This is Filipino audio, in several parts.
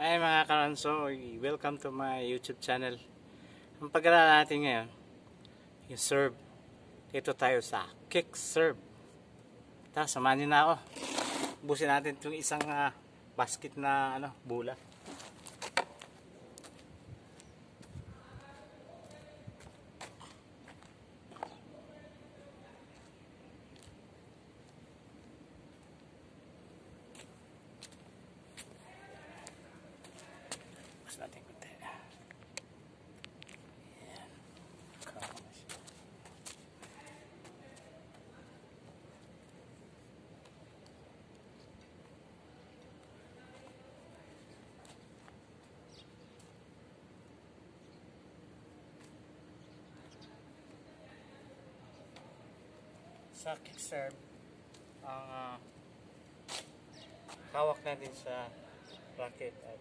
Ay mga karanso, welcome to my YouTube channel. Ang pag-aaral natin ngayon, yung serve. Dito tayo sa kick serve. Tara, samahan niyo na ako. Busin natin itong isang ah, basket na ano, bula. Bus natin kunti. Ayan. Kama na siya. Sa kick serve, ang ah, hawak natin sa racket at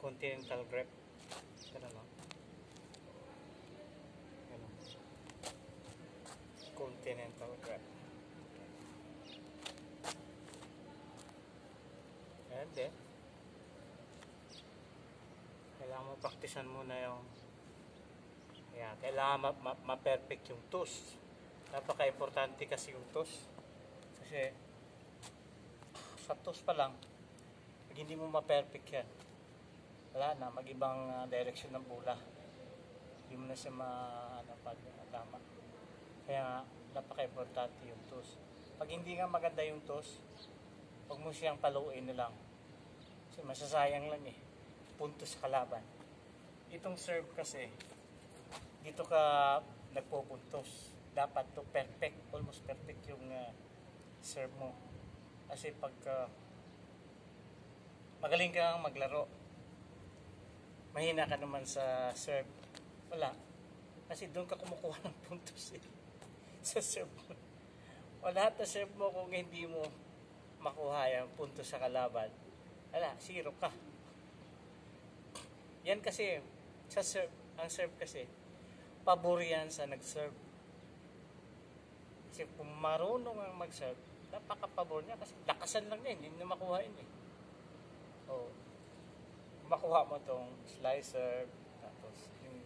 continental grip. Ganun, no? Ganun. Continental grip. And then, kailangan mo praktisan muna yung yeah, kailangan ma- ma- ma-perfect yung toes. Napaka-importante kasi yung toes. Kasi sa toes pa lang, pag hindi mo ma-perfect yan, wala na, mag-ibang uh, direction ng bula. Hindi mo na siya ma, ano, pag uh, tama. Kaya napaka-importante yung toes. Pag hindi nga maganda yung toes, huwag mo siyang paluin na lang. Kasi masasayang lang eh. Punto sa kalaban. Itong serve kasi, dito ka nagpupuntos. Dapat to perfect, almost perfect yung uh, serve mo. Kasi pagka magaling kang maglaro, mahina ka naman sa serve, wala. Kasi doon ka kumukuha ng puntos eh. sa serve mo. O lahat serve mo kung hindi mo makuha yung puntos sa kalaban, wala, zero ka. Yan kasi, sa serve, ang serve kasi, pabor yan sa nag-serve. Kasi kung marunong ang mag-serve, napaka-pabor niya kasi lakasan lang yan, hindi na makuha yun eh. O, makuha mo tong slicer, tapos yung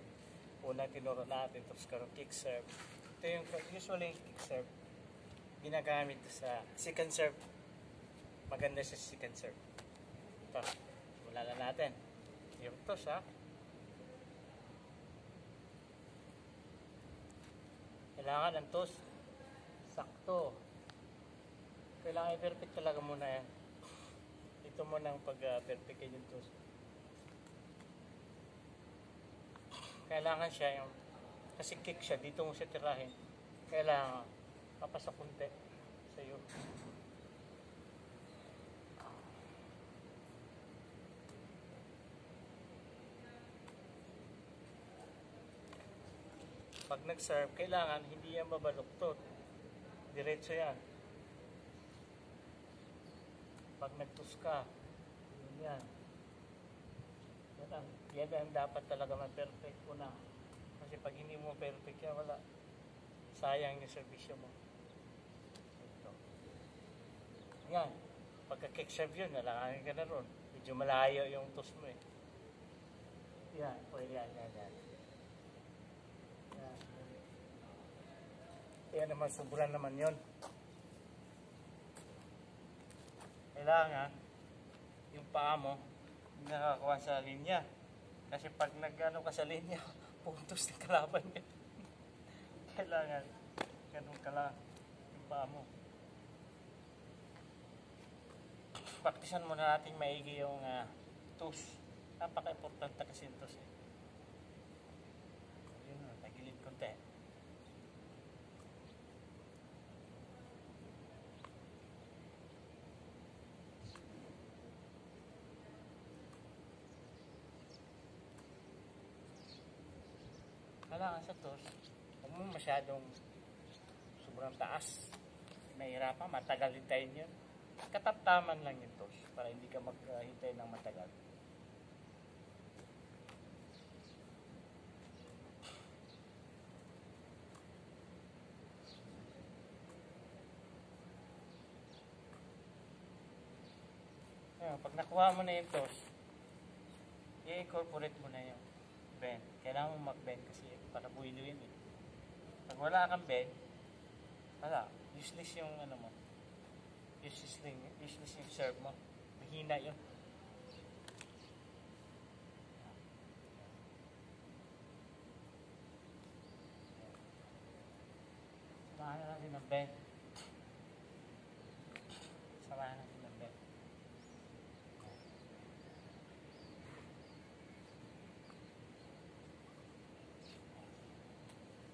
unang tinuro natin, tapos karon kick serve. Ito yung usually kick serve, ginagamit sa second serve. Maganda siya sa second serve. Ito, wala na natin. Yung toss ha. Kailangan ang toss sakto. Kailangan i-perfect talaga muna yan. Ito mo nang pag-perfect uh, yung toss. Kailangan siya yung kasi kick siya, dito mo siya tirahin. Kailangan papasok kunti sa iyo. Pag nag-serve, kailangan hindi yan mabaluktot. Diretso yan. Pag nagtus ka, yun yan. Yan ang, yan ang dapat talaga ma-perfect ko na. Kasi pag hindi mo perfect yan, wala. Sayang yung servisyo mo. Ito. Yan. Pagka-kick serve yun, nalangangin ka na ron. Medyo malayo yung tos mo eh. Yan. Pwede yan, yan. Yan. Yan naman, sobrang naman yon. Kailangan, yung paa mo, nakakuha sa linya. Kasi pag nag-ano ka sa linya, puntos ng kalaban niya. Kailangan, ganun ka lang yung paa mo. Praktisan muna natin maigi yung uh, toes. Napaka-importante kasi yung toes eh. Yun na, tagilid konti. Kailangan sa toes, huwag mo masyadong sobrang taas. Mahirapan, matagal hintayin yun. Kataptaman lang yung toes para hindi ka maghintay ng matagal. Ayun, pag nakuha mo na yung toss, incorporate mo na yung bend. Kailangan mo mag-bend kasi para buwilo yun eh. Pag wala kang bend, wala. Useless yung ano mo. Useless, yung, useless yung serve mo. Mahina yun. Samahan na natin ng bend. Samahan natin ng bend.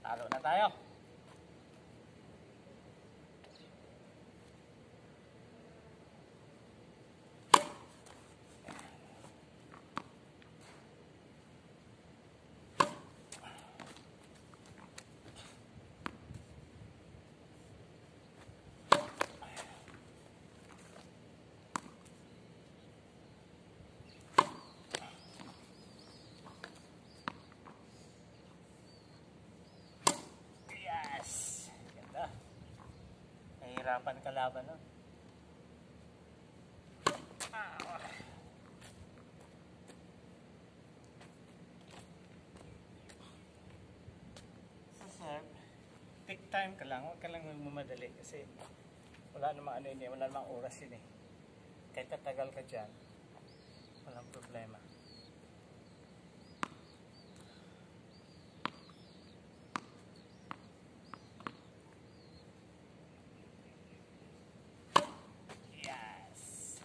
Talo na tayo. Yes! Ganda. Nahihirapan kalaban. Ah. Sa serve, take time ka lang. Huwag ka lang magmamadali kasi wala namang ano yun eh, wala namang oras yun eh. Kahit tatagal ka dyan, walang problema. Yes.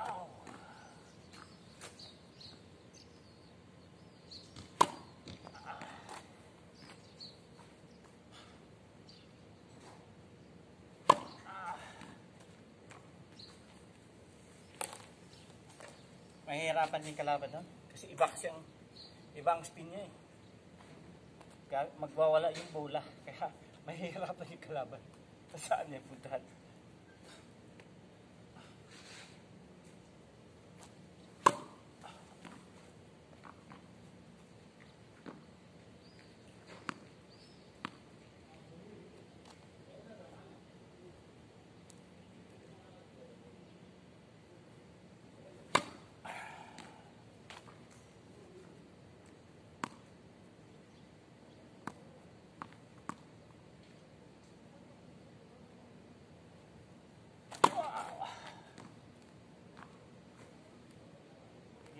Oh. Mahihirapan din kalaban doon. Kasi iba kasi ang iba spin niya eh. Kaya magwawala yung bola. Kaya mahihirapan yung kalaban. Sa saan niya puntahan.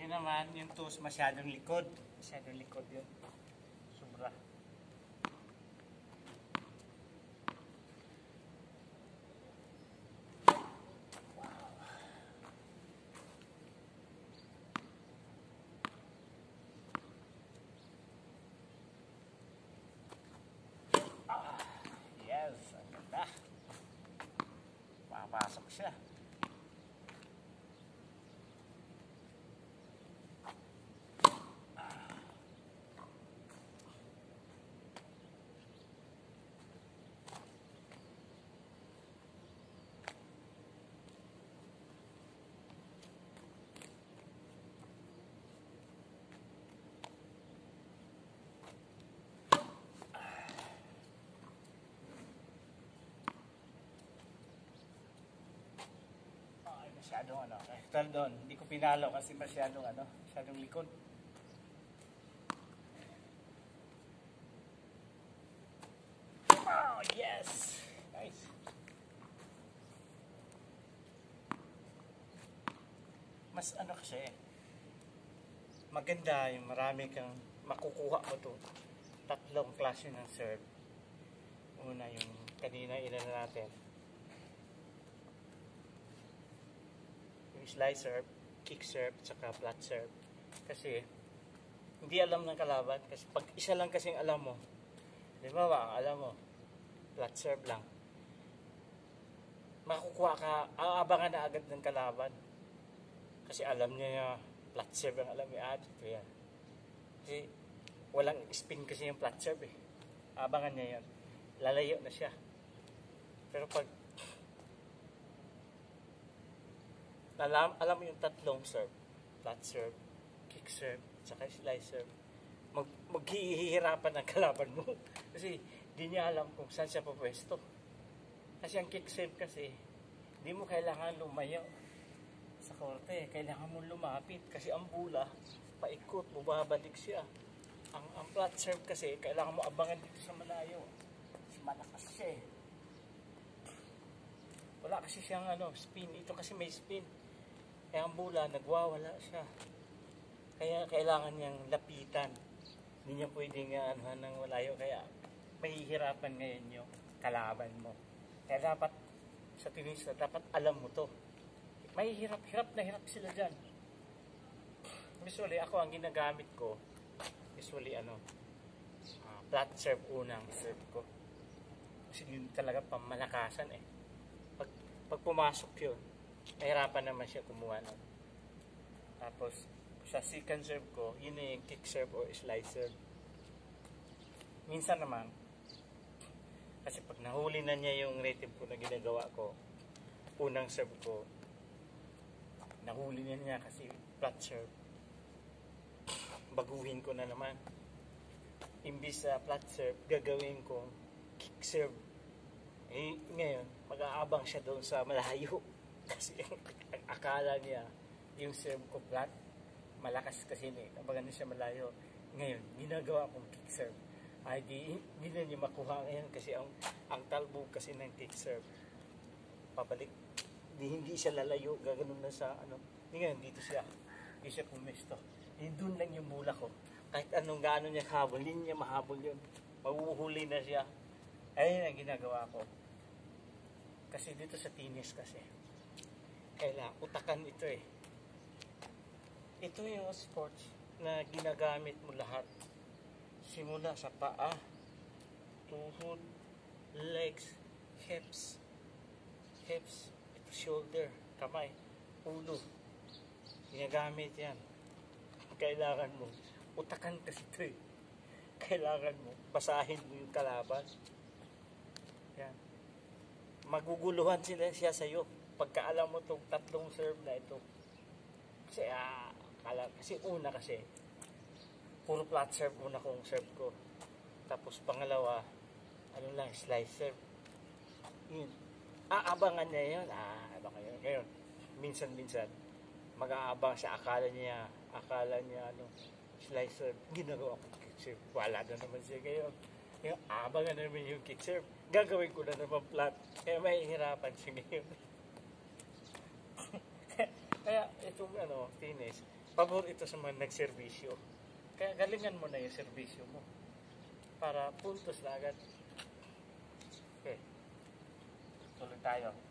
Yun naman, yung toes masyadong likod. Masyadong likod yun. Sobra. Ah, yes, ang ganda. Papasok siya. Ay, masyadong ano. Eh, tal doon, hindi ko pinalo kasi masyadong ano, masyadong likod. Oh, yes! Nice. Mas ano kasi, maganda yung marami kang makukuha mo to. Tatlong klase ng serve. Una yung kanina ilan natin. yung slice serve, kick serve, saka flat serve. Kasi, hindi alam ng kalaban. Kasi pag isa lang kasing alam mo, di ba ba, alam mo, flat serve lang. Makukuha ka, aabangan na agad ng kalaban. Kasi alam niya na flat serve ang alam niya, ah, dito yan. Kasi, walang spin kasi yung flat serve eh. Abangan niya yan. Lalayo na siya. Pero pag alam, alam mo yung tatlong serve, flat serve, kick serve, saka slice serve, mag, maghihirapan ang kalaban mo. Kasi di niya alam kung saan siya pupwesto. Kasi ang kick serve kasi, di mo kailangan lumayo sa korte. Kailangan mo lumapit kasi ang bola, paikot, bumabalik siya. Ang, ang flat serve kasi, kailangan mo abangan dito sa malayo. Kasi malakas siya eh. Wala kasi siyang ano, spin. Ito kasi may spin. Kaya ang bola, nagwawala siya. Kaya kailangan niyang lapitan. Hindi niya pwedeng ano, nang malayo. Kaya mahihirapan ngayon yung kalaban mo. Kaya dapat sa tenista, dapat alam mo to. May hirap, hirap na hirap sila dyan. Usually, ako ang ginagamit ko, usually ano, ah, flat serve unang serve ko. Kasi yun talaga pamalakasan eh. Pag, pag pumasok yun, nahirapan naman siya kumuha nun. Tapos, sa second serve ko, yun yung kick serve or slice serve. Minsan naman, kasi pag nahuli na niya yung native ko na ginagawa ko, unang serve ko, nahuli na niya kasi flat serve. Baguhin ko na naman. Imbis sa flat serve, gagawin ko kick serve. Eh, ngayon, mag-aabang siya doon sa malayo. Kasi ang, akala niya, yung serve ko flat, malakas kasi ni, abangan niya siya malayo. Ngayon, ginagawa kong kick serve. Ay di, na niya makuha ngayon kasi ang, ang talbog kasi ng kick serve. Pabalik. Di, hindi siya lalayo. Gaganon na sa ano. Di ngayon dito siya. Hindi siya pumesto. Eh, doon lang yung mula ko. Kahit anong gaano niya habol hindi niya mahabol yun. Mahuhuli na siya. Ayun ang ginagawa ko. Kasi dito sa tennis kasi kailangan utakan ito eh ito yung sports na ginagamit mo lahat simula sa paa, tuhod, legs, hips, hips, ito shoulder, kamay, ulo. Ginagamit yan. Kailangan mo, utakan kasi ito eh. Kailangan mo, basahin mo yung kalaban. Yan. Maguguluhan sila siya sa'yo. Pagka alam mo itong tatlong serve na ito. Kasi, ah, kala, kasi una kasi, puro flat serve muna kong serve ko. Tapos pangalawa, ano lang, slice serve. Yun. Aabangan niya yun. Ah, abangan niya. Ngayon, minsan-minsan, mag-aabang siya. Akala niya, akala niya, ano, slice serve. Ginagawa ko kick. Wala na naman siya ngayon. Yung abangan na naman yung kick. Gagawin ko na naman flat. Kaya may hirapan siya ngayon. Kaya itong ano, tennis, pabor ito sa mga nagservisyo. Kaya galingan mo na yung serbisyo mo. Para puntos na agad. Okay. Tuloy tayo.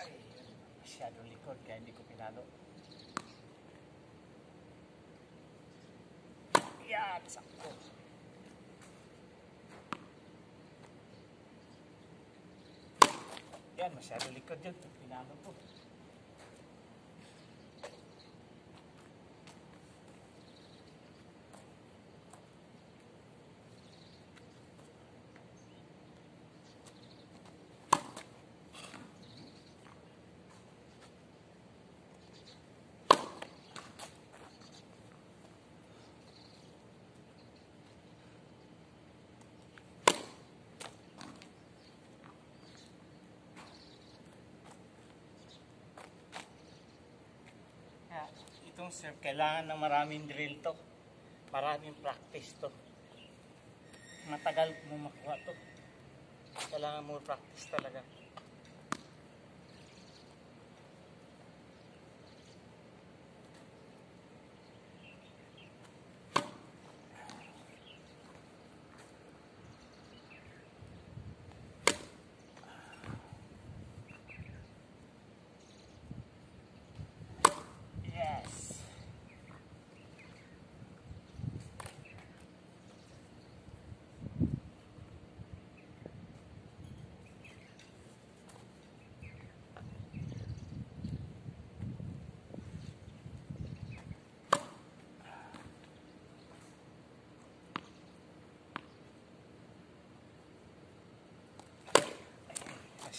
Ay, masyadong likod kaya hindi ko pinalo. Yan, sakto. Yan, masyadong likod yun. Pinalo ko. Kaya itong serve, kailangan ng maraming drill to. Maraming practice to. Matagal mo makuha to. Kailangan mo practice talaga.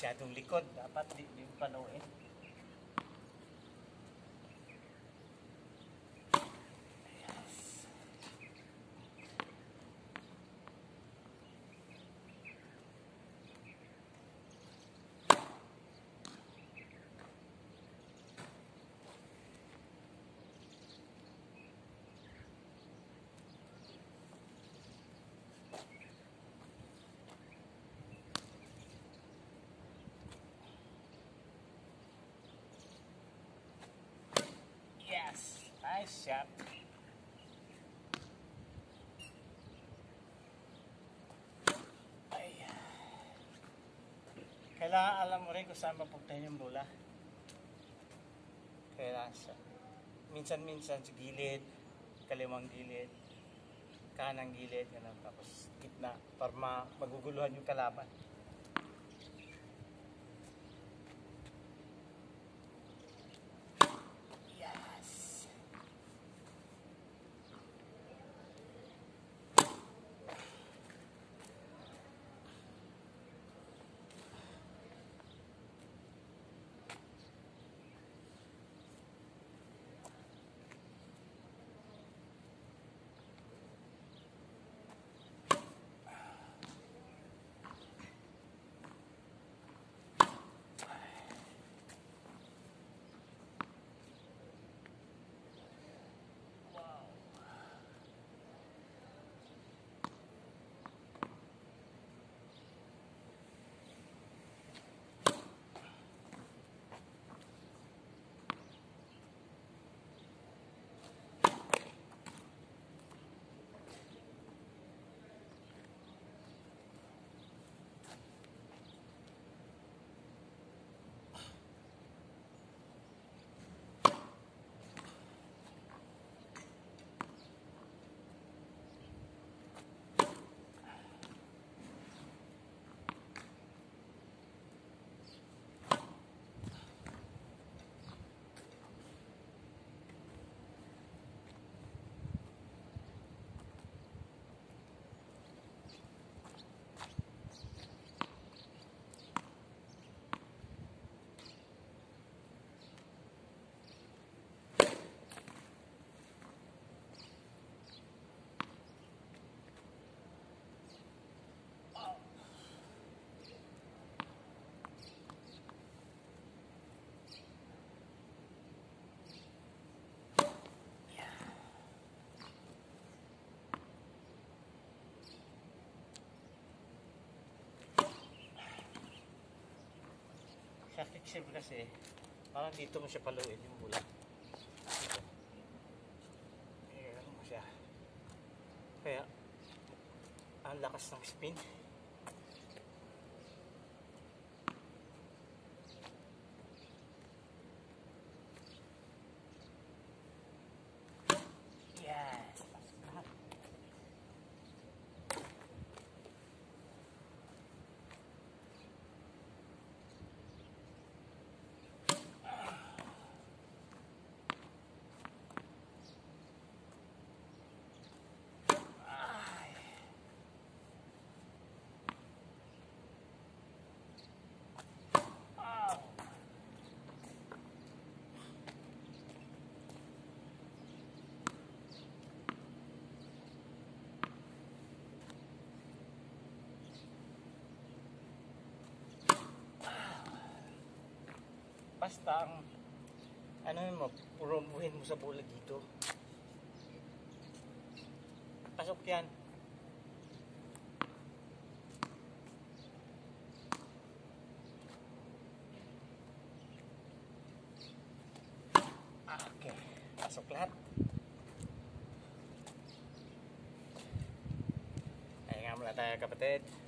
Masyadong likod. Dapat di, di panuin. Yes. Yes. Nice shot. Ay. Kailangan alam mo rin kung saan mapuntahin yung bola. Kailangan sa minsan-minsan sa gilid, kaliwang gilid, kanang gilid, ganun. Tapos gitna para ma- maguguluhan yung kalaban. Sa kicksave kasi, parang dito mo siya paluin yung. Dito. Eh, ano mo siya. Kaya, ang lakas ng spin. Yes! Lahat. Ay. Ow. Basta ang ano mo, purumuhin mo sa bola dito. Pasok yan. Ah, Okay. Pasok lahat. Ay nga muna tayo kapatid.